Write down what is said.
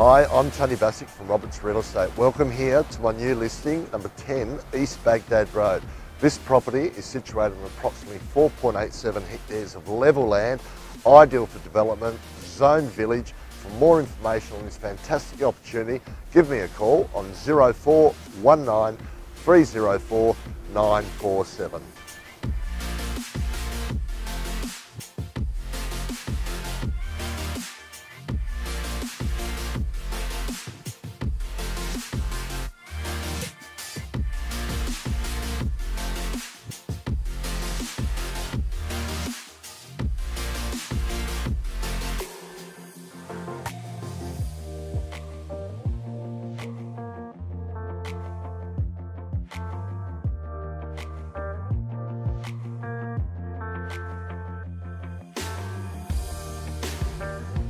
Hi, I'm Tony Bassick from Roberts Real Estate. Welcome here to my new listing, number 10 East Bagdad Road. This property is situated on approximately 4.87 hectares of level land, ideal for development, zone village. For more information on this fantastic opportunity, give me a call on 0419 304 947. Bye.